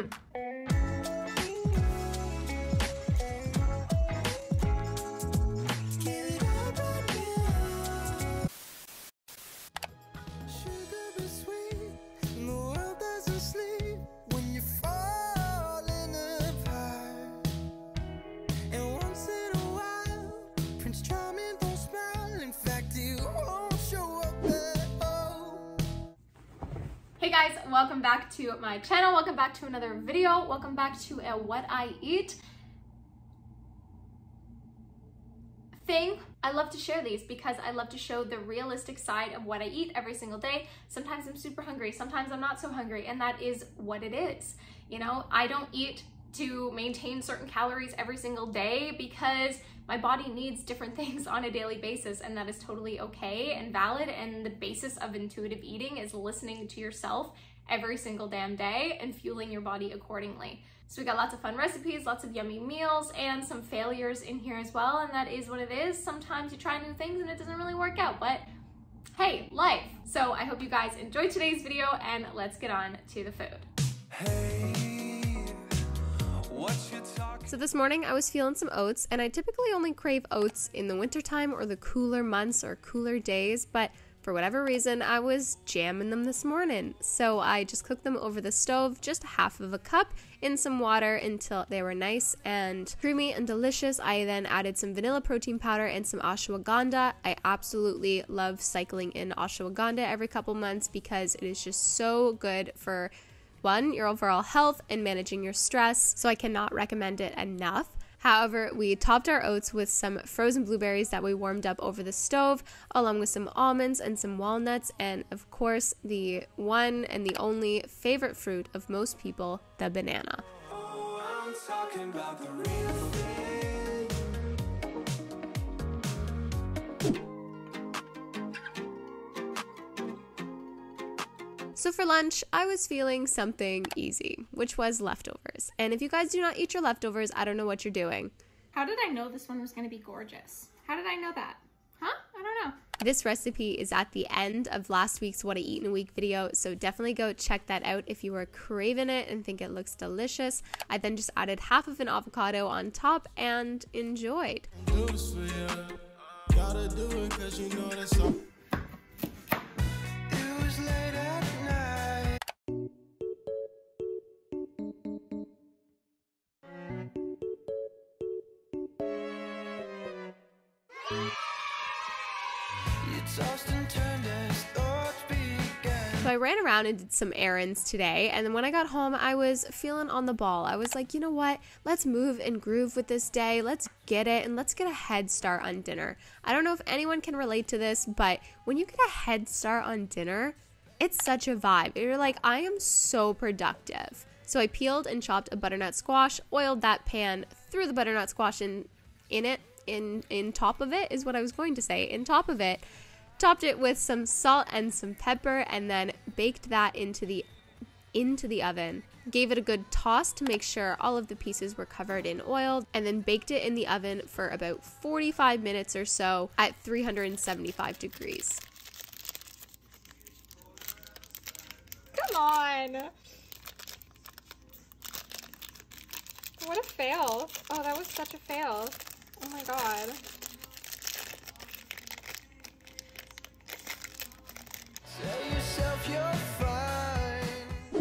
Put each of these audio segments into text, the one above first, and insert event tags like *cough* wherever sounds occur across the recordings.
Mmm. To my channel. Welcome back to another video. Welcome back to a what I eat thing. I love to share these because I love to show the realistic side of what I eat every single day. Sometimes I'm super hungry, sometimes I'm not so hungry, and that is what it is. You know, I don't eat to maintain certain calories every single day because my body needs different *laughs* things on a daily basis and that is totally okay and valid and the basis of intuitive eating is listening to yourself every single damn day and fueling your body accordingly. So we got lots of fun recipes, lots of yummy meals, and some failures in here as well, and that is what it is. Sometimes you try new things and it doesn't really work out, but hey, life. So I hope you guys enjoyed today's video and let's get on to the food. Hey. So this morning I was feeling some oats, and I typically only crave oats in the wintertime or the cooler months or cooler days, but for whatever reason I was jamming them this morning. So I just cooked them over the stove, just half of a cup in some water until they were nice and creamy and delicious. I then added some vanilla protein powder and some ashwagandha. I absolutely love cycling in ashwagandha every couple months because it is just so good for one, your overall health and managing your stress, so I cannot recommend it enough. However, we topped our oats with some frozen blueberries that we warmed up over the stove, along with some almonds and some walnuts, and of course, the one and the only favorite fruit of most people, the banana. Oh, So for lunch, I was feeling something easy, which was leftovers. And if you guys do not eat your leftovers, I don't know what you're doing. How did I know this one was going to be gorgeous? How did I know that? Huh? I don't know. This recipe is at the end of last week's What I Eat in a Week video, so definitely go check that out if you were craving it and think it looks delicious. I then just added half of an avocado on top and enjoyed. So I ran around and did some errands today, and then when I got home, I was feeling on the ball. I was like, you know what? Let's move and groove with this day. Let's get it, and let's get a head start on dinner. I don't know if anyone can relate to this, but when you get a head start on dinner, it's such a vibe. You're like, I am so productive. So I peeled and chopped a butternut squash, oiled that pan, threw the butternut squash in in it, in in top of it is what I was going to say, in top of it topped it with some salt and some pepper and then baked that into the into the oven. Gave it a good toss to make sure all of the pieces were covered in oil and then baked it in the oven for about 45 minutes or so at 375 degrees. Come on. What a fail. Oh, that was such a fail. Oh my god.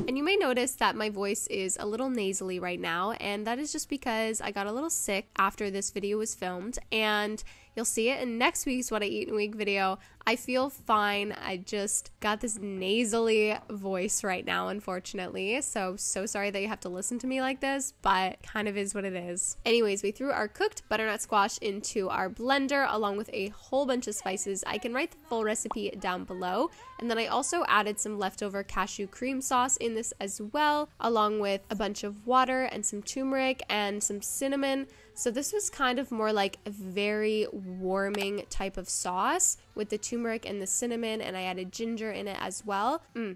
And you may notice that my voice is a little nasally right now, and that is just because I got a little sick after this video was filmed, and you'll see it in next week's What I Eat in a Week video. I feel fine. I just got this nasally voice right now, unfortunately. So, so sorry that you have to listen to me like this, but kind of is what it is. Anyways, we threw our cooked butternut squash into our blender along with a whole bunch of spices. I can write the full recipe down below. And then I also added some leftover cashew cream sauce in this as well, along with a bunch of water and some turmeric and some cinnamon. So this was kind of more like a very warming type of sauce with the turmeric and the cinnamon, and I added ginger in it as well. Mm.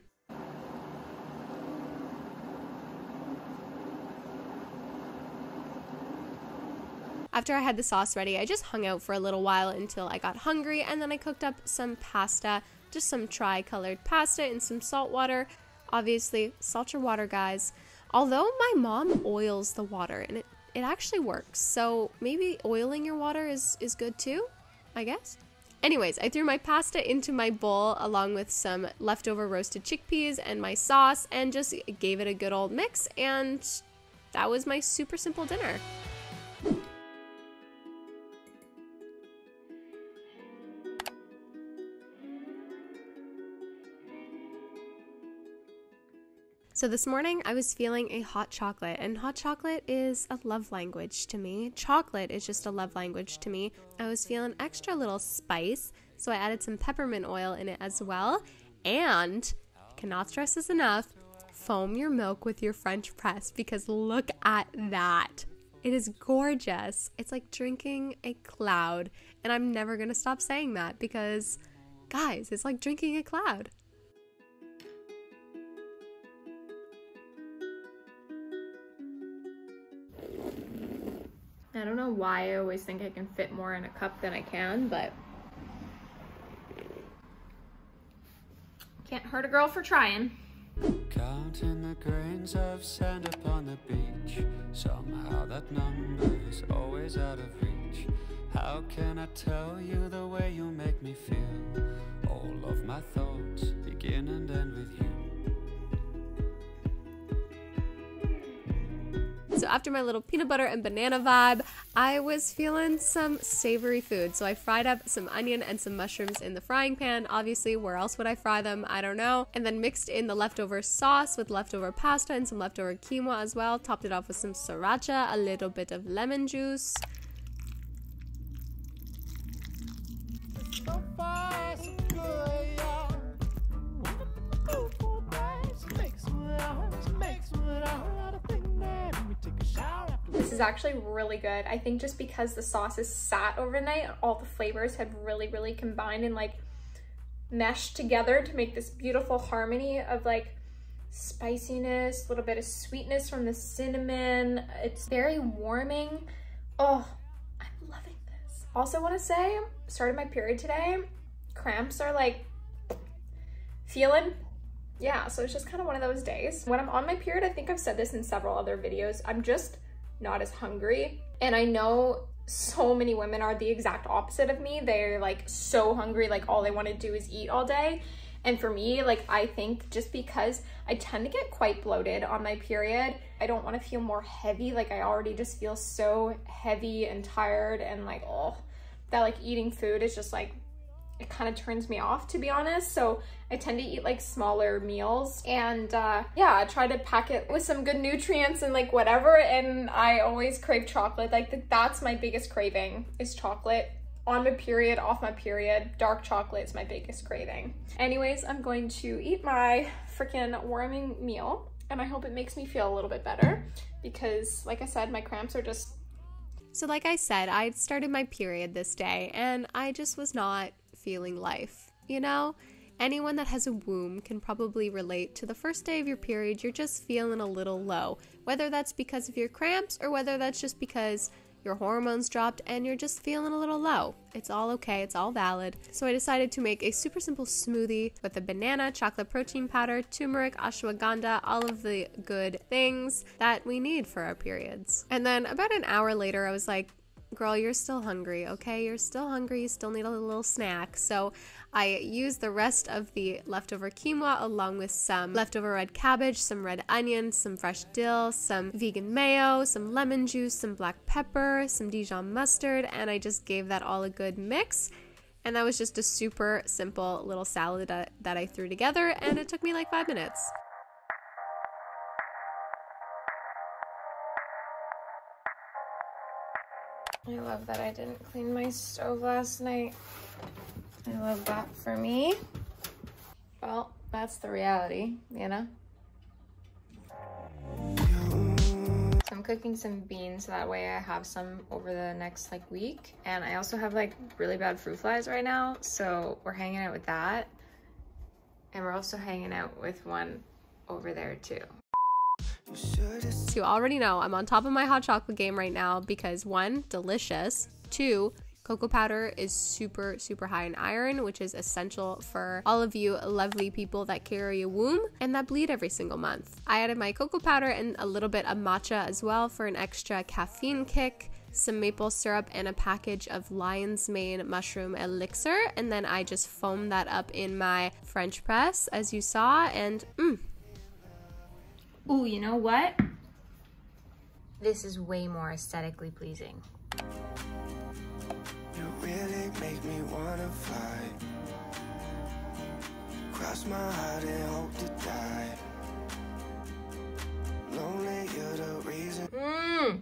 After I had the sauce ready, I just hung out for a little while until I got hungry, and then I cooked up some pasta, just some tri-colored pasta and some salt water. Obviously, salt your water, guys. Although my mom oils the water and it, it actually works. So maybe oiling your water is, is good too, I guess. Anyways, I threw my pasta into my bowl along with some leftover roasted chickpeas and my sauce and just gave it a good old mix and that was my super simple dinner. So this morning I was feeling a hot chocolate, and hot chocolate is a love language to me. Chocolate is just a love language to me. I was feeling extra little spice, so I added some peppermint oil in it as well. And cannot stress this enough, foam your milk with your French press because look at that. It is gorgeous. It's like drinking a cloud, and I'm never gonna stop saying that because, guys, it's like drinking a cloud. Why I always think I can fit more in a cup than I can, but can't hurt a girl for trying. Counting the grains of sand upon the beach. Somehow that number is always out of reach. How can I tell you the way you make me feel? All of my thoughts begin and end with you. So after my little peanut butter and banana vibe, I was feeling some savory food. So I fried up some onion and some mushrooms in the frying pan. Obviously, where else would I fry them? I don't know. And then mixed in the leftover sauce with leftover pasta and some leftover quinoa as well. Topped it off with some sriracha, a little bit of lemon juice. Is actually really good. I think just because the sauce is sat overnight, all the flavors have really, really combined and like meshed together to make this beautiful harmony of like spiciness, a little bit of sweetness from the cinnamon. It's very warming. Oh, I'm loving this. Also want to say, started my period today. Cramps are like feeling yeah, so it's just kind of one of those days. When I'm on my period, I think I've said this in several other videos, I'm just not as hungry. And I know so many women are the exact opposite of me. They're like so hungry, like all they want to do is eat all day. And for me, like I think just because I tend to get quite bloated on my period, I don't want to feel more heavy. Like I already just feel so heavy and tired and like, oh, that like eating food is just like it kind of turns me off to be honest. So i tend to eat like smaller meals and uh yeah i try to pack it with some good nutrients and like whatever and i always crave chocolate. Like that's my biggest craving is chocolate. On my period off my period dark chocolate is my biggest craving. Anyways i'm going to eat my freaking warming meal and i hope it makes me feel a little bit better because like i said my cramps are just So, like I said, I started my period this day and I just was not feeling life, you know? Anyone that has a womb can probably relate to the first day of your period, you're just feeling a little low, whether that's because of your cramps or whether that's just because your hormones dropped and you're just feeling a little low. It's all okay, it's all valid. So I decided to make a super simple smoothie with a banana, chocolate protein powder, turmeric, ashwagandha, all of the good things that we need for our periods. And then about an hour later, I was like, girl, you're still hungry, okay? You're still hungry, you still need a little snack. So I used the rest of the leftover quinoa along with some leftover red cabbage, some red onion, some fresh dill, some vegan mayo, some lemon juice, some black pepper, some Dijon mustard, and I just gave that all a good mix. And that was just a super simple little salad that, that I threw together, and it took me like five minutes. I love that I didn't clean my stove last night. I love that for me. Well, that's the reality, you know? So I'm cooking some beans so that way I have some over the next like week. And I also have like really bad fruit flies right now. So we're hanging out with that. And we're also hanging out with one over there too. You already know I'm on top of my hot chocolate game right now because one, delicious, two, Cocoa powder is super, super high in iron, which is essential for all of you lovely people that carry a womb and that bleed every single month. I added my cocoa powder and a little bit of matcha as well for an extra caffeine kick some maple syrup and a package of lion's mane mushroom elixir and then I just foamed that up in my french press as you saw and mm. Ooh, you know what? This is way more aesthetically pleasing. You really make me wanna fly. Cross my heart and hope to die. Lonely, you're the reason Mmm.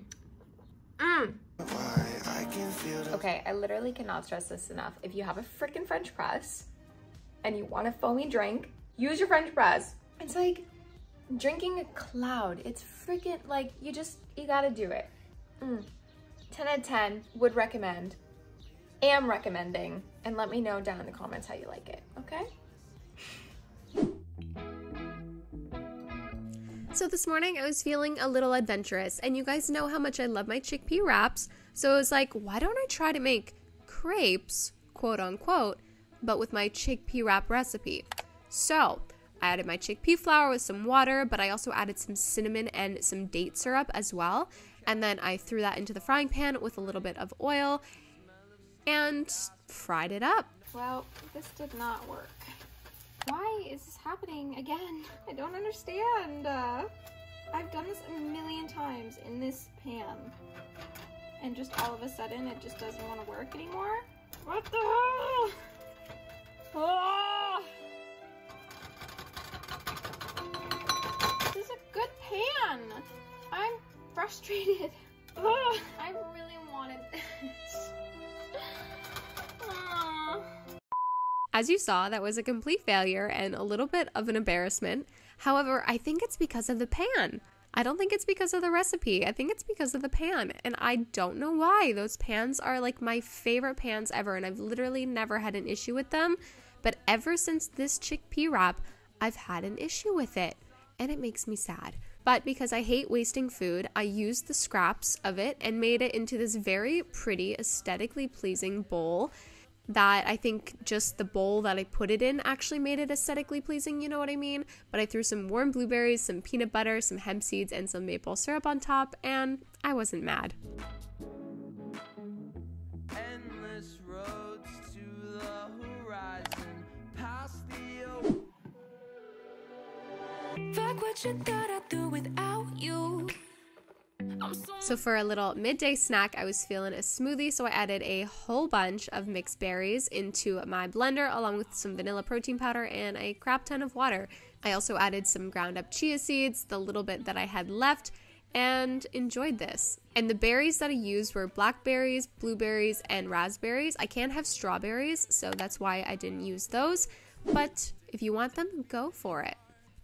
Mmm. why I can feel the Okay, I literally cannot stress this enough. If you have a freaking French press and you want a foamy drink, use your French press. It's like drinking a cloud. It's freaking like you just you gotta do it. Mm. 10 out of 10 would recommend. Am recommending. And let me know down in the comments how you like it, okay? So this morning I was feeling a little adventurous, and you guys know how much I love my chickpea wraps. So I was like, why don't I try to make crepes, quote unquote, but with my chickpea wrap recipe? So I added my chickpea flour with some water, but I also added some cinnamon and some date syrup as well. And then I threw that into the frying pan with a little bit of oil and fried it up. Well, this did not work. Why is this happening again? I don't understand. Uh, I've done this a million times in this pan. And just all of a sudden it just doesn't want to work anymore? What the hell? Ah! Frustrated. Ugh, *laughs* I really wanted this. *laughs* Ah. As you saw, that was a complete failure and a little bit of an embarrassment. However, I think it's because of the pan. I don't think it's because of the recipe. I think it's because of the pan. And I don't know why. Those pans are like my favorite pans ever. And I've literally never had an issue with them. But ever since this chickpea wrap, I've had an issue with it. And it makes me sad. But because I hate wasting food, I used the scraps of it and made it into this very pretty, aesthetically pleasing bowl that I think just the bowl that I put it in actually made it aesthetically pleasing, you know what I mean? But I threw some warm blueberries, some peanut butter, some hemp seeds, and some maple syrup on top, and I wasn't mad. So for a little midday snack, I was feeling a smoothie, so I added a whole bunch of mixed berries into my blender along with some vanilla protein powder and a crap ton of water. I also added some ground up chia seeds, the little bit that I had left, and enjoyed this. And the berries that I used were blackberries, blueberries, and raspberries. I can't have strawberries, so that's why I didn't use those. But if you want them, go for it.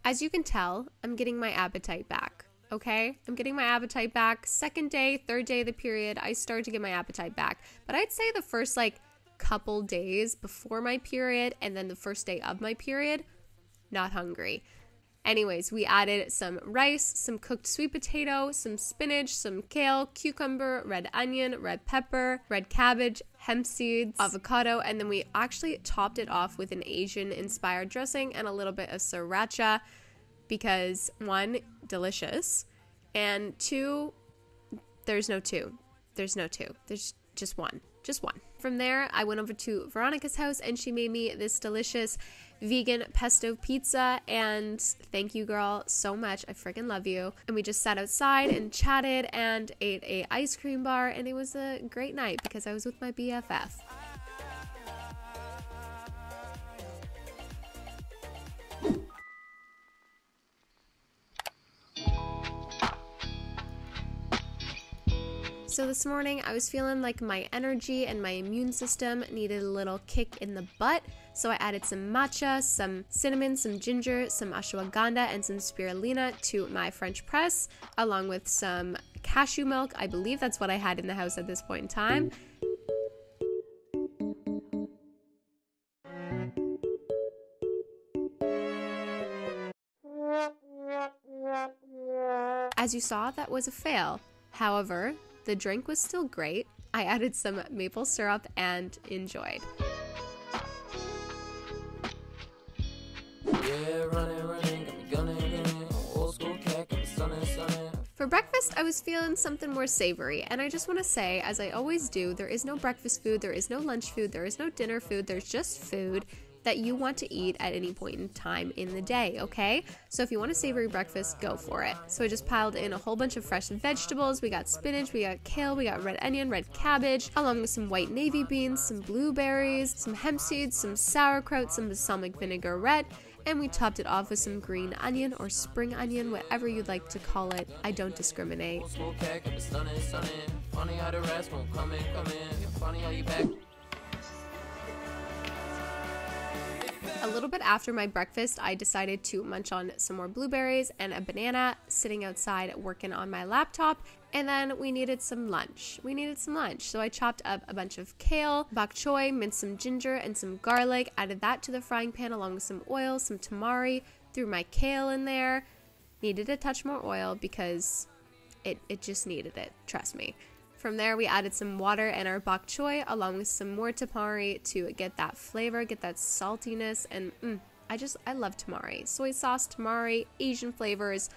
As you can tell, I'm getting my appetite back. Okay, I'm getting my appetite back. Second day, third day of the period, I start to get my appetite back. But I'd say the first like couple days before my period and then the first day of my period, not hungry. Anyways, we added some rice, some cooked sweet potato, some spinach, some kale, cucumber, red onion, red pepper, red cabbage, hemp seeds, avocado, and then we actually topped it off with an Asian inspired dressing and a little bit of sriracha because one, delicious, and two, there's no two. There's no two. There's just one. Just one. From there, I went over to Veronica's house and she made me this delicious vegan pesto pizza. And thank you, girl, so much. I freaking love you. And we just sat outside and chatted and ate a ice cream bar. And it was a great night because I was with my BFF. So this morning I was feeling like my energy and my immune system needed a little kick in the butt. So I added some matcha, some cinnamon, some ginger, some ashwagandha, and some spirulina to my French press, along with some cashew milk. I believe that's what I had in the house at this point in time. As you saw, that was a fail. However, the drink was still great, I added some maple syrup and enjoyed. Yeah, running, running, got me gunning, gunning. Old school cat, got me stunning, stunning. For breakfast, I was feeling something more savory, and I just want to say, as I always do, there is no breakfast food, there is no lunch food, there is no dinner food, there's just food that you want to eat at any point in time in the day, okay? So if you want a savory breakfast, go for it. So I just piled in a whole bunch of fresh vegetables. We got spinach, we got kale, we got red onion, red cabbage, along with some white navy beans, some blueberries, some hemp seeds, some sauerkraut, some balsamic vinaigrette, and we topped it off with some green onion or spring onion, whatever you'd like to call it. I don't discriminate. A little bit after my breakfast, I decided to munch on some more blueberries and a banana sitting outside working on my laptop. And then we needed some lunch. We needed some lunch. So I chopped up a bunch of kale, bok choy, minced some ginger and some garlic, added that to the frying pan along with some oil, some tamari, threw my kale in there. Needed a touch more oil because it, it just needed it, trust me. From there, we added some water and our bok choy along with some more tamari to get that flavor, get that saltiness, and mm, I just, I love tamari. Soy sauce, tamari, Asian flavors,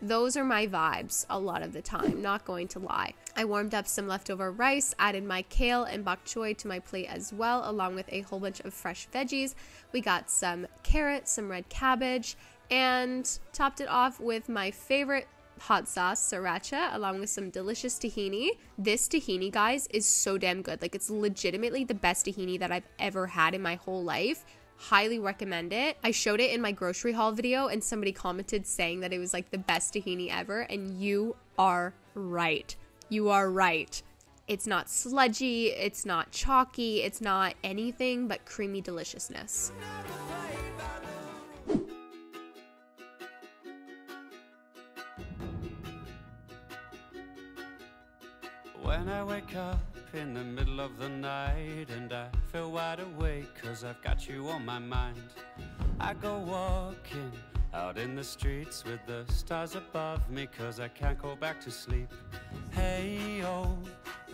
those are my vibes a lot of the time, not going to lie. I warmed up some leftover rice, added my kale and bok choy to my plate as well, along with a whole bunch of fresh veggies. We got some carrots, some red cabbage, and topped it off with my favorite hot sauce, sriracha, along with some delicious tahini. This tahini, guys, is so damn good. Like, it's legitimately the best tahini that I've ever had in my whole life. Highly recommend it. I showed it in my grocery haul video, and somebody commented saying that it was like the best tahini ever, and you are right. You are right. It's not sludgy, it's not chalky, it's not anything but creamy deliciousness. When I wake up in the middle of the night and I feel wide awake cause I've got you on my mind, I go walking out in the streets with the stars above me cause I can't go back to sleep. Hey, oh,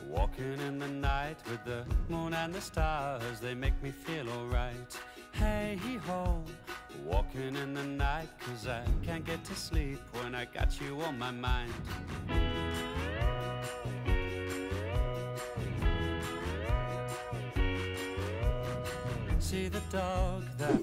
walking in the night with the moon and the stars, they make me feel alright. Hey, ho, walking in the night cause I can't get to sleep when I got you on my mind. See the dog that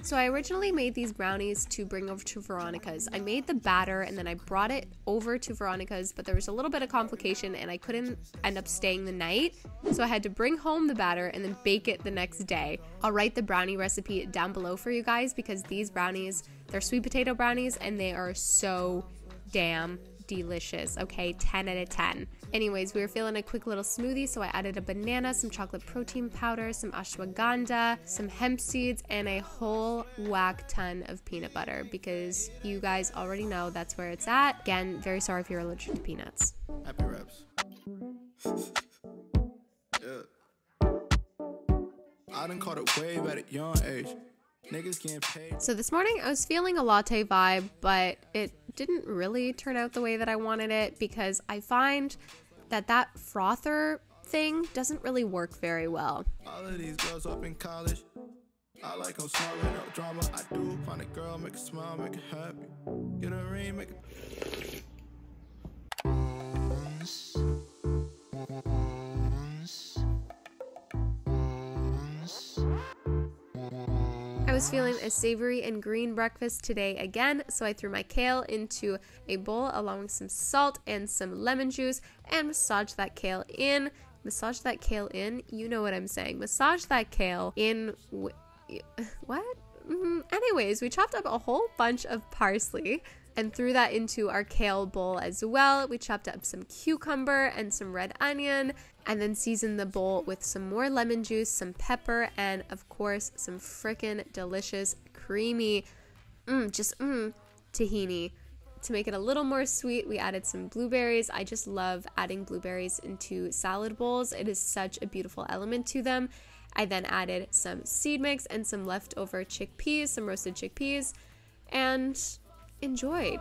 So I originally made these brownies to bring over to Veronica's. I made the batter and then I brought it over to Veronica's, but there was a little bit of complication and I couldn't end up staying the night. So I had to bring home the batter and then bake it the next day. I'll write the brownie recipe down below for you guys because these brownies, they're sweet potato brownies and they are so damn delicious. Okay, 10 out of 10. Anyways, we were feeling a quick little smoothie, so I added a banana, some chocolate protein powder, some ashwagandha, some hemp seeds, and a whole whack ton of peanut butter because you guys already know that's where it's at. Again, very sorry if you're allergic to peanuts. Happy reps. yeah. I done caught a wave at a young age. Niggas getting paid. So this morning I was feeling a latte vibe, but it didn't really turn out the way that I wanted it because I find that that frother thing doesn't really work very well. All of these girls up in college. I like them with no drama. I do find a girl, make her smile, make her happy. Get a ring, make her. Was feeling a savory and green breakfast today again, so I threw my kale into a bowl along with some salt and some lemon juice and massaged that kale in. Massage that kale in? You know what I'm saying. Massage that kale in. *laughs* What? Mm, anyways, we chopped up a whole bunch of parsley and threw that into our kale bowl as well. We chopped up some cucumber and some red onion and then seasoned the bowl with some more lemon juice, some pepper, and of course, some freaking delicious, creamy, mm, just mm, tahini. To make it a little more sweet, we added some blueberries. I just love adding blueberries into salad bowls, it is such a beautiful element to them. I then added some seed mix and some leftover chickpeas, some roasted chickpeas, and enjoyed.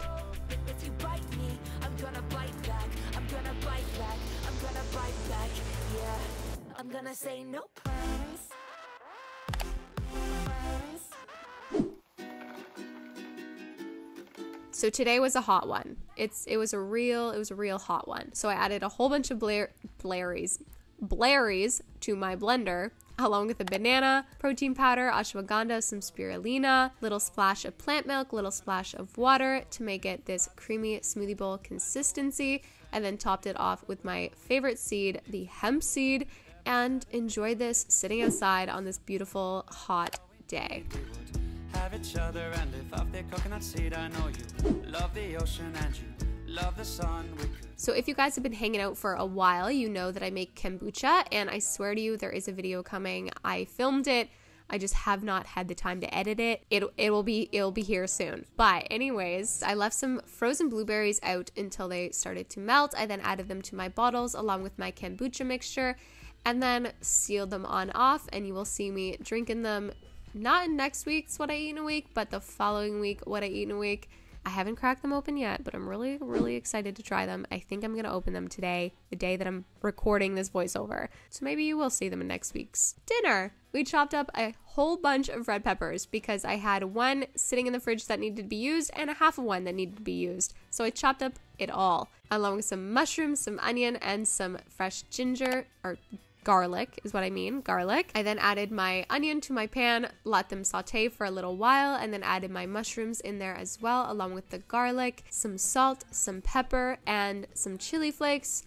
So today was a hot one. It's it was a real it was a real hot one. So I added a whole bunch of Blair Blairies Blairies to my blender along with a banana, protein powder, ashwagandha, some spirulina, little splash of plant milk, little splash of water to make it this creamy smoothie bowl consistency, and then topped it off with my favorite seed, the hemp seed, and enjoyed this sitting outside on this beautiful hot day. Have each other and live off their coconut seed. I know you love the ocean and you love the sun. We could So if you guys have been hanging out for a while, you know that I make kombucha, and I swear to you, there is a video coming. I filmed it. I just have not had the time to edit it. It it will be it'll be here soon. But anyways, I left some frozen blueberries out until they started to melt. I then added them to my bottles along with my kombucha mixture and then sealed them on off and you will see me drinking them not in next week's what I eat in a week, but the following week what I eat in a week. I haven't cracked them open yet, but I'm really, really excited to try them. I think I'm going to open them today, the day that I'm recording this voiceover. So maybe you will see them in next week's dinner. We chopped up a whole bunch of red peppers because I had one sitting in the fridge that needed to be used and a half of one that needed to be used. So I chopped up it all, along with some mushrooms, some onion, and some fresh ginger or garlic is what I mean, garlic. I then added my onion to my pan, let them saute for a little while, and then added my mushrooms in there as well, along with the garlic, some salt, some pepper, and some chili flakes.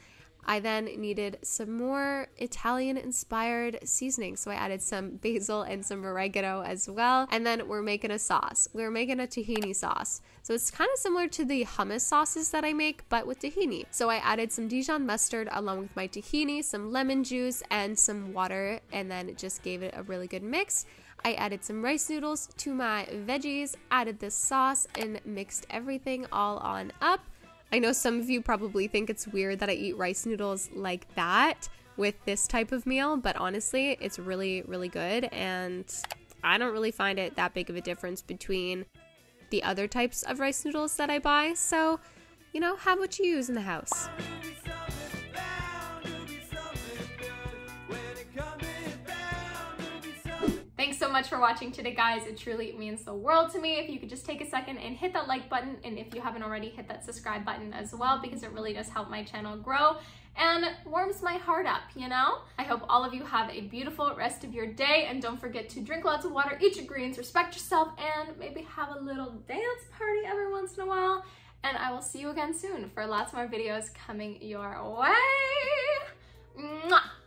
I then needed some more Italian inspired seasoning. So I added some *laughs* basil and some oregano as well. And then we're making a sauce. We're making a tahini sauce. So it's kind of similar to the hummus sauces that I make, but with tahini. So I added some Dijon mustard along with my tahini, some lemon juice, and some water, and then just gave it a really good mix. I added some rice noodles to my veggies, added this sauce, and mixed everything all on up. I know some of you probably think it's weird that I eat rice noodles like that with this type of meal, but honestly, it's really, really good. And I don't really find it that big of a difference between the other types of rice noodles that I buy. So, you know, have what you use in the house. Much for watching today, guys. It truly means the world to me. If you could just take a second and hit that like button, and if you haven't already, hit that subscribe button as well, because it really does help my channel grow and warms my heart up, you know? I hope all of you have a beautiful rest of your day, and don't forget to drink lots of water, eat your greens, respect yourself, and maybe have a little dance party every once in a while. And I will see you again soon for lots more videos coming your way. Mwah!